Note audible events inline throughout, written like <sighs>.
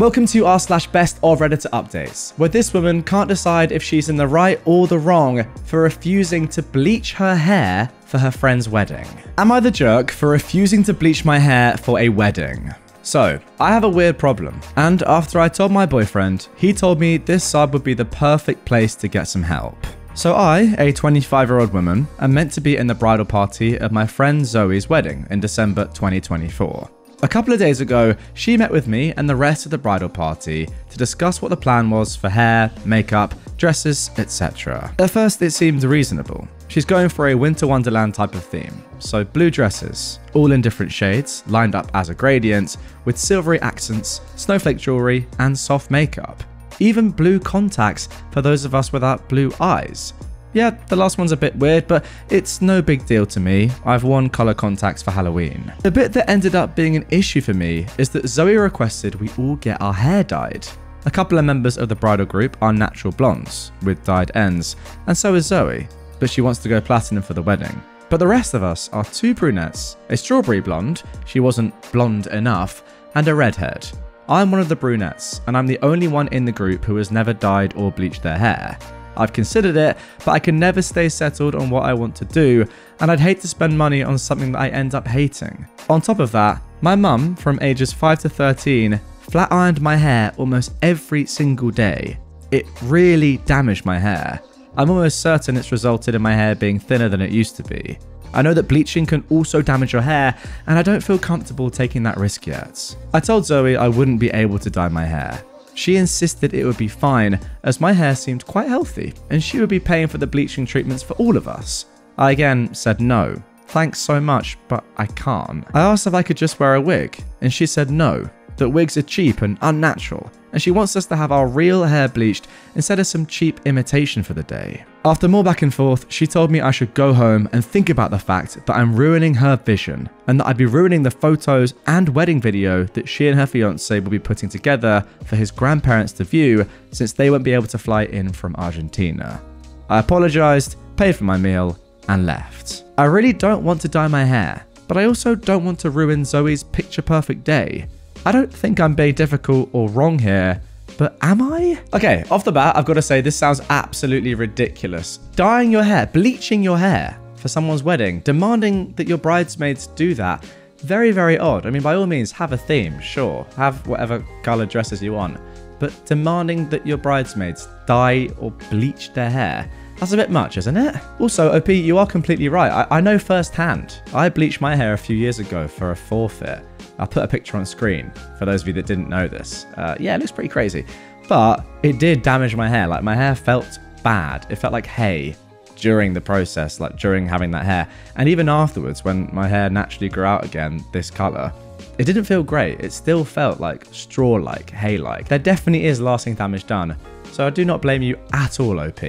Welcome to our slash best of Redditor updates, where this woman can't decide if she's in the right or the wrong for refusing to bleach her hair for her friend's wedding. Am I the jerk for refusing to bleach my hair for a wedding? So, I have a weird problem, and after I told my boyfriend, he told me this sub would be the perfect place to get some help. So I, a 25 year old woman, am meant to be in the bridal party of my friend Zoe's wedding in December 2024. A couple of days ago, she met with me and the rest of the bridal party to discuss what the plan was for hair, makeup, dresses, etc. At first, it seemed reasonable. She's going for a winter wonderland type of theme, so blue dresses, all in different shades, lined up as a gradient, with silvery accents, snowflake jewelry, and soft makeup. Even blue contacts for those of us without blue eyes. Yeah, the last one's a bit weird, but it's no big deal to me. I've worn colour contacts for Halloween. The bit that ended up being an issue for me is that Zoe requested we all get our hair dyed. A couple of members of the bridal group are natural blondes, with dyed ends, and so is Zoe, but she wants to go platinum for the wedding. But the rest of us are two brunettes, a strawberry blonde, she wasn't blonde enough, and a redhead. I'm one of the brunettes, and I'm the only one in the group who has never dyed or bleached their hair. I've considered it, but I can never stay settled on what I want to do, and I'd hate to spend money on something that I end up hating. On top of that, my mum, from ages 5 to 13, flat ironed my hair almost every single day. It really damaged my hair. I'm almost certain it's resulted in my hair being thinner than it used to be. I know that bleaching can also damage your hair, and I don't feel comfortable taking that risk yet. I told Zoe I wouldn't be able to dye my hair, she insisted it would be fine, as my hair seemed quite healthy, and she would be paying for the bleaching treatments for all of us. I again said no. Thanks so much, but I can't. I asked if I could just wear a wig, and she said no, that wigs are cheap and unnatural, and she wants us to have our real hair bleached instead of some cheap imitation for the day. After more back and forth, she told me I should go home and think about the fact that I'm ruining her vision and that I'd be ruining the photos and wedding video that she and her fiance will be putting together for his grandparents to view since they won't be able to fly in from Argentina. I apologized, paid for my meal, and left. I really don't want to dye my hair, but I also don't want to ruin Zoe's picture perfect day. I don't think I'm being difficult or wrong here, but am I? Okay, off the bat, I've got to say this sounds absolutely ridiculous. Dyeing your hair, bleaching your hair for someone's wedding, demanding that your bridesmaids do that. Very, very odd. I mean, by all means, have a theme, sure. Have whatever color dresses you want. But demanding that your bridesmaids dye or bleach their hair, that's a bit much, isn't it? Also, OP, you are completely right. I, I know firsthand. I bleached my hair a few years ago for a forfeit. I'll put a picture on screen for those of you that didn't know this. Uh, yeah, it looks pretty crazy. But it did damage my hair. Like my hair felt bad. It felt like hay during the process, like during having that hair. And even afterwards, when my hair naturally grew out again, this color, it didn't feel great. It still felt like straw like, hay like. There definitely is lasting damage done. So I do not blame you at all, OP.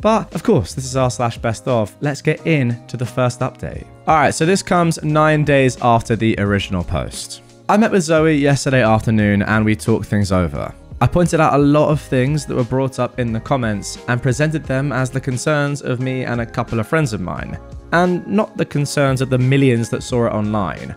But of course, this is our slash best of. Let's get in to the first update. All right, so this comes nine days after the original post. I met with Zoe yesterday afternoon and we talked things over. I pointed out a lot of things that were brought up in the comments and presented them as the concerns of me and a couple of friends of mine, and not the concerns of the millions that saw it online.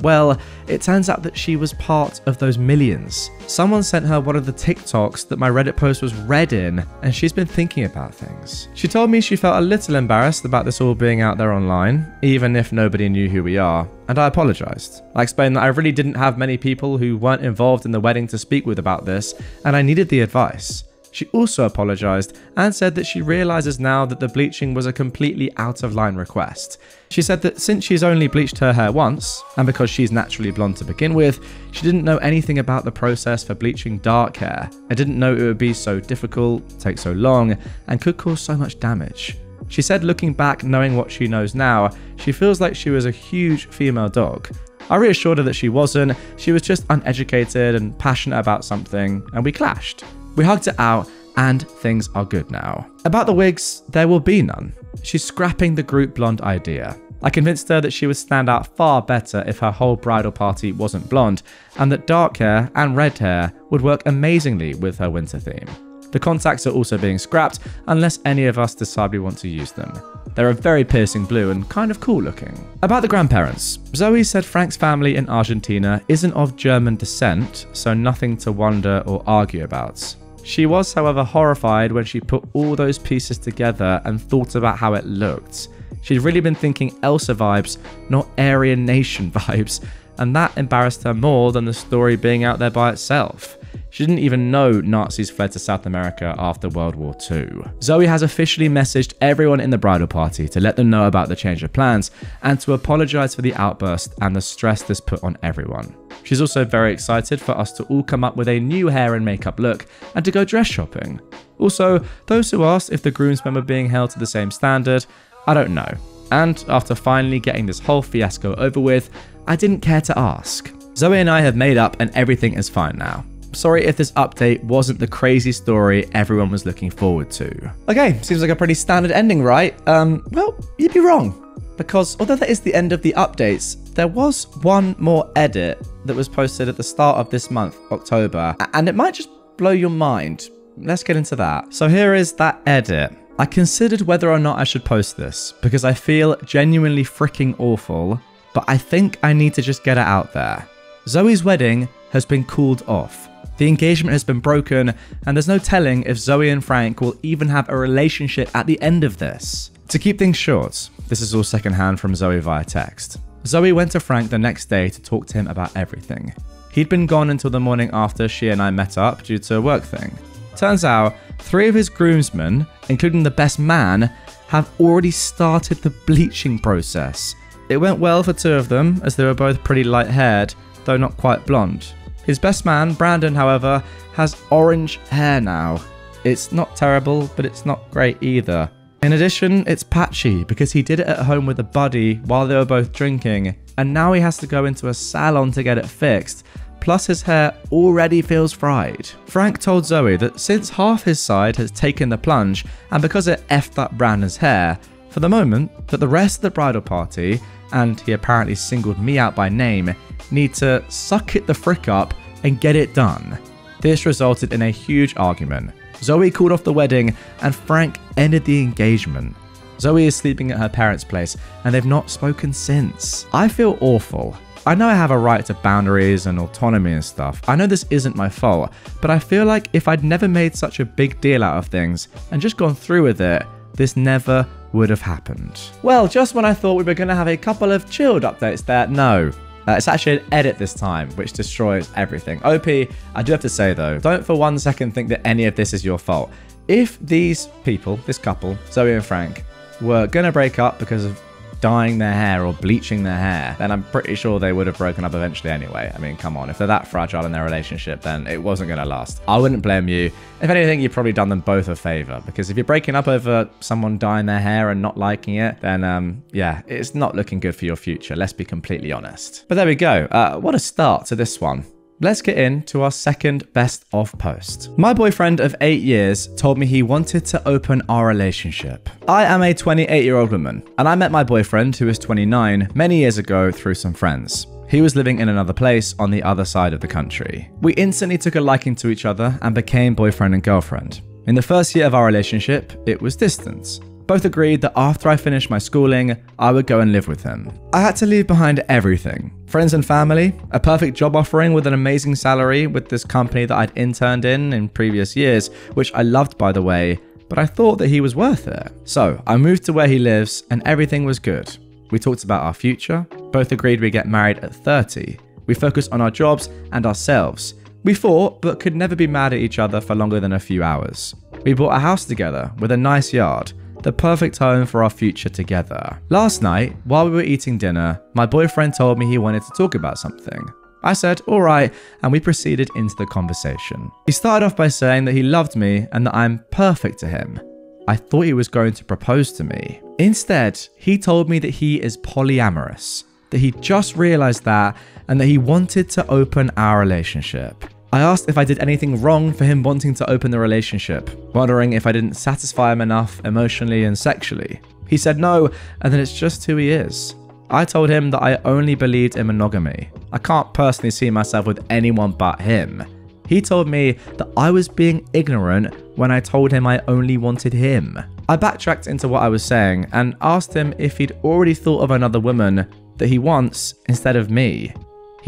Well, it turns out that she was part of those millions. Someone sent her one of the TikToks that my Reddit post was read in, and she's been thinking about things. She told me she felt a little embarrassed about this all being out there online, even if nobody knew who we are, and I apologised. I explained that I really didn't have many people who weren't involved in the wedding to speak with about this, and I needed the advice. She also apologised and said that she realises now that the bleaching was a completely out of line request. She said that since she's only bleached her hair once, and because she's naturally blonde to begin with, she didn't know anything about the process for bleaching dark hair and didn't know it would be so difficult, take so long, and could cause so much damage. She said, looking back, knowing what she knows now, she feels like she was a huge female dog. I reassured her that she wasn't, she was just uneducated and passionate about something, and we clashed. We hugged it out, and things are good now. About the wigs, there will be none. She's scrapping the group blonde idea. I convinced her that she would stand out far better if her whole bridal party wasn't blonde, and that dark hair and red hair would work amazingly with her winter theme. The contacts are also being scrapped unless any of us decide we want to use them. They're a very piercing blue and kind of cool looking. About the grandparents, Zoe said Frank's family in Argentina isn't of German descent, so nothing to wonder or argue about. She was, however, horrified when she put all those pieces together and thought about how it looked. She'd really been thinking Elsa vibes, not Aryan Nation <laughs> vibes, and that embarrassed her more than the story being out there by itself. She didn't even know Nazis fled to South America after World War II. Zoe has officially messaged everyone in the bridal party to let them know about the change of plans and to apologise for the outburst and the stress this put on everyone. She's also very excited for us to all come up with a new hair and makeup look and to go dress shopping. Also, those who asked if the groomsmen were being held to the same standard, I don't know. And after finally getting this whole fiasco over with, I didn't care to ask. Zoe and I have made up and everything is fine now. Sorry if this update wasn't the crazy story everyone was looking forward to. Okay, seems like a pretty standard ending, right? Um, well, you'd be wrong. Because although that is the end of the updates, there was one more edit that was posted at the start of this month, October, and it might just blow your mind. Let's get into that. So here is that edit. I considered whether or not I should post this because I feel genuinely freaking awful, but I think I need to just get it out there. Zoe's wedding has been called off. The engagement has been broken, and there's no telling if Zoe and Frank will even have a relationship at the end of this. To keep things short, this is all secondhand from Zoe via text. Zoe went to Frank the next day to talk to him about everything. He'd been gone until the morning after she and I met up due to a work thing. Turns out, three of his groomsmen, including the best man, have already started the bleaching process. It went well for two of them, as they were both pretty light haired, though not quite blonde. His best man, Brandon, however, has orange hair now. It's not terrible, but it's not great either. In addition, it's patchy because he did it at home with a buddy while they were both drinking, and now he has to go into a salon to get it fixed. Plus, his hair already feels fried. Frank told Zoe that since half his side has taken the plunge, and because it effed up Brandon's hair, for the moment, that the rest of the bridal party, and he apparently singled me out by name, need to suck it the frick up and get it done. This resulted in a huge argument. Zoe called off the wedding and Frank ended the engagement. Zoe is sleeping at her parents' place and they've not spoken since. I feel awful. I know I have a right to boundaries and autonomy and stuff. I know this isn't my fault, but I feel like if I'd never made such a big deal out of things and just gone through with it, this never would have happened. Well, just when I thought we were going to have a couple of chilled updates there, no. Uh, it's actually an edit this time, which destroys everything. OP, I do have to say though, don't for one second think that any of this is your fault. If these people, this couple, Zoe and Frank, were gonna break up because of dyeing their hair or bleaching their hair, then I'm pretty sure they would have broken up eventually anyway. I mean, come on, if they're that fragile in their relationship, then it wasn't going to last. I wouldn't blame you. If anything, you've probably done them both a favor because if you're breaking up over someone dyeing their hair and not liking it, then um, yeah, it's not looking good for your future. Let's be completely honest. But there we go. Uh, what a start to this one. Let's get into our second best of post. My boyfriend of 8 years told me he wanted to open our relationship. I am a 28 year old woman, and I met my boyfriend, who is 29, many years ago through some friends. He was living in another place on the other side of the country. We instantly took a liking to each other and became boyfriend and girlfriend. In the first year of our relationship, it was distance both agreed that after I finished my schooling, I would go and live with him. I had to leave behind everything friends and family, a perfect job offering with an amazing salary with this company that I'd interned in in previous years, which I loved by the way, but I thought that he was worth it. So I moved to where he lives and everything was good. We talked about our future, both agreed we get married at 30. We focused on our jobs and ourselves. We fought, but could never be mad at each other for longer than a few hours. We bought a house together with a nice yard the perfect home for our future together. Last night, while we were eating dinner, my boyfriend told me he wanted to talk about something. I said, alright, and we proceeded into the conversation. He started off by saying that he loved me and that I'm perfect to him. I thought he was going to propose to me. Instead, he told me that he is polyamorous, that he just realized that, and that he wanted to open our relationship. I asked if I did anything wrong for him wanting to open the relationship, wondering if I didn't satisfy him enough emotionally and sexually. He said no, and that it's just who he is. I told him that I only believed in monogamy. I can't personally see myself with anyone but him. He told me that I was being ignorant when I told him I only wanted him. I backtracked into what I was saying and asked him if he'd already thought of another woman that he wants instead of me.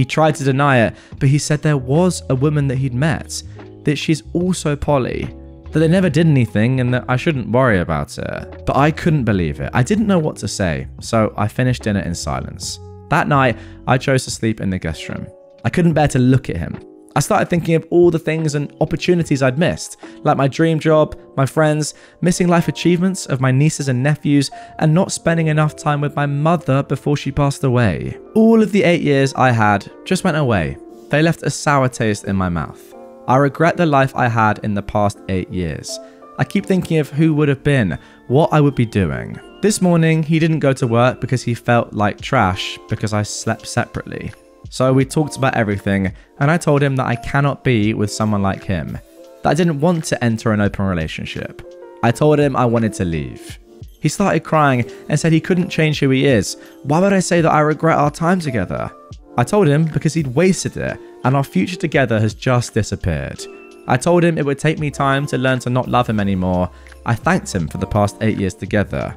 He tried to deny it, but he said there was a woman that he'd met, that she's also poly, that they never did anything and that I shouldn't worry about it. But I couldn't believe it. I didn't know what to say, so I finished dinner in silence. That night, I chose to sleep in the guest room. I couldn't bear to look at him. I started thinking of all the things and opportunities I'd missed, like my dream job, my friends, missing life achievements of my nieces and nephews, and not spending enough time with my mother before she passed away. All of the eight years I had just went away. They left a sour taste in my mouth. I regret the life I had in the past eight years. I keep thinking of who would have been, what I would be doing. This morning, he didn't go to work because he felt like trash because I slept separately. So we talked about everything, and I told him that I cannot be with someone like him, that I didn't want to enter an open relationship. I told him I wanted to leave. He started crying and said he couldn't change who he is. Why would I say that I regret our time together? I told him because he'd wasted it and our future together has just disappeared. I told him it would take me time to learn to not love him anymore. I thanked him for the past eight years together.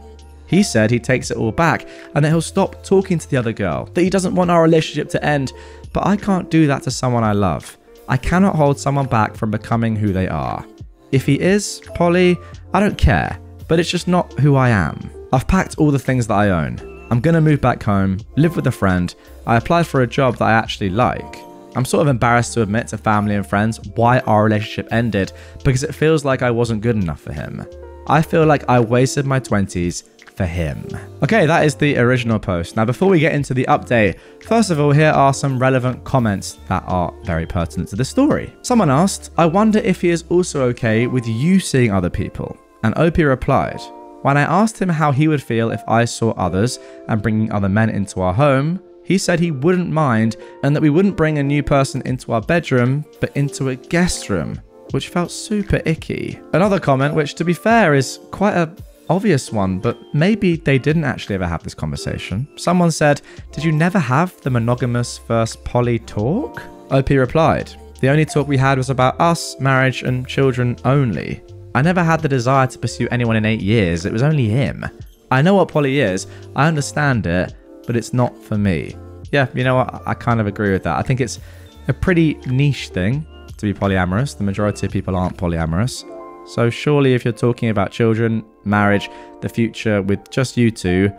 He said he takes it all back and that he'll stop talking to the other girl, that he doesn't want our relationship to end, but I can't do that to someone I love. I cannot hold someone back from becoming who they are. If he is poly, I don't care, but it's just not who I am. I've packed all the things that I own. I'm gonna move back home, live with a friend. I applied for a job that I actually like. I'm sort of embarrassed to admit to family and friends why our relationship ended because it feels like I wasn't good enough for him. I feel like I wasted my 20s for him. Okay, that is the original post. Now, before we get into the update, first of all, here are some relevant comments that are very pertinent to the story. Someone asked, I wonder if he is also okay with you seeing other people. And OP replied, When I asked him how he would feel if I saw others and bringing other men into our home, he said he wouldn't mind and that we wouldn't bring a new person into our bedroom, but into a guest room, which felt super icky. Another comment, which to be fair is quite a obvious one, but maybe they didn't actually ever have this conversation. Someone said, Did you never have the monogamous first poly talk? OP replied, The only talk we had was about us, marriage, and children only. I never had the desire to pursue anyone in eight years, it was only him. I know what poly is, I understand it, but it's not for me. Yeah, you know what? I kind of agree with that. I think it's a pretty niche thing to be polyamorous. The majority of people aren't polyamorous. So, surely, if you're talking about children, marriage, the future with just you two,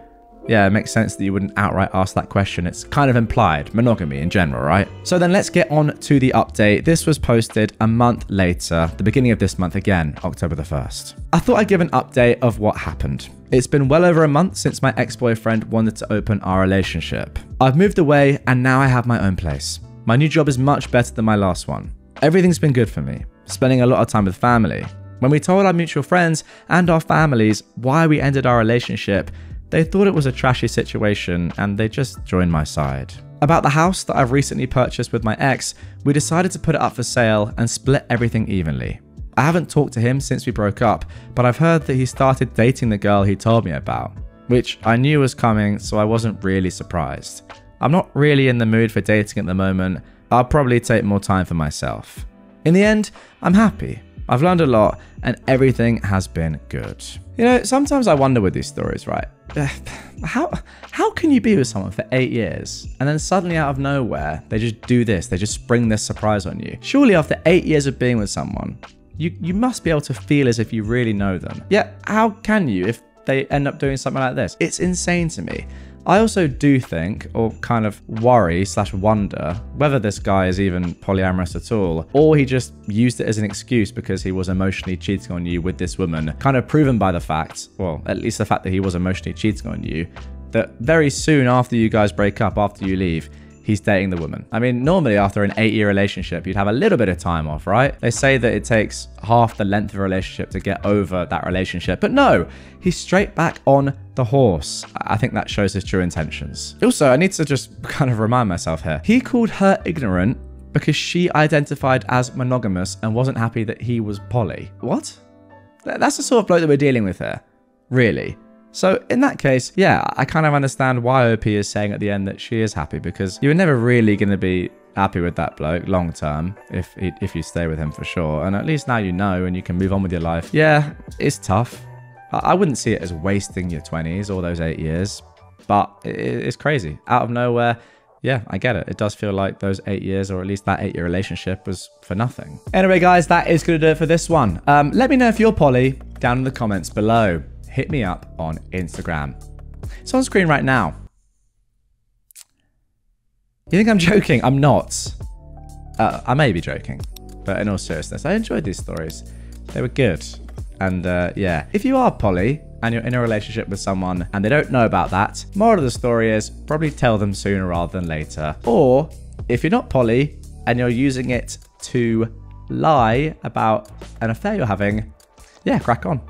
yeah, it makes sense that you wouldn't outright ask that question. It's kind of implied, monogamy in general, right? So then let's get on to the update. This was posted a month later, the beginning of this month again, October the 1st. I thought I'd give an update of what happened. It's been well over a month since my ex boyfriend wanted to open our relationship. I've moved away and now I have my own place. My new job is much better than my last one. Everything's been good for me, spending a lot of time with family. When we told our mutual friends and our families why we ended our relationship, they thought it was a trashy situation and they just joined my side. About the house that I've recently purchased with my ex, we decided to put it up for sale and split everything evenly. I haven't talked to him since we broke up, but I've heard that he started dating the girl he told me about, which I knew was coming, so I wasn't really surprised. I'm not really in the mood for dating at the moment. I'll probably take more time for myself. In the end, I'm happy. I've learned a lot and everything has been good. You know, sometimes I wonder with these stories, right? <sighs> How how can you be with someone for 8 years and then suddenly out of nowhere they just do this, they just spring this surprise on you. Surely after 8 years of being with someone, you you must be able to feel as if you really know them. Yeah, how can you if they end up doing something like this? It's insane to me. I also do think, or kind of worry slash wonder, whether this guy is even polyamorous at all, or he just used it as an excuse because he was emotionally cheating on you with this woman, kind of proven by the fact, well, at least the fact that he was emotionally cheating on you, that very soon after you guys break up, after you leave, he's dating the woman. I mean, normally after an eight year relationship, you'd have a little bit of time off, right? They say that it takes half the length of a relationship to get over that relationship. But no, he's straight back on the horse. I think that shows his true intentions. Also, I need to just <laughs> kind of remind myself here. He called her ignorant because she identified as monogamous and wasn't happy that he was poly. What? That's the sort of bloke that we're dealing with here. Really. So in that case, yeah, I kind of understand why OP is saying at the end that she is happy because you were never really going to be happy with that bloke long term if if you stay with him for sure. And at least now you know and you can move on with your life. Yeah, it's tough. I wouldn't see it as wasting your 20s or those eight years, but it's crazy. Out of nowhere, yeah, I get it. It does feel like those eight years, or at least that eight year relationship, was for nothing. Anyway, guys, that is going to do it for this one. Um, let me know if you're poly down in the comments below. Hit me up on Instagram. It's on screen right now. You think I'm joking? I'm not. Uh, I may be joking, but in all seriousness, I enjoyed these stories. They were good. And uh, yeah, if you are poly and you're in a relationship with someone and they don't know about that, moral of the story is probably tell them sooner rather than later. Or if you're not poly and you're using it to lie about an affair you're having, yeah, crack on.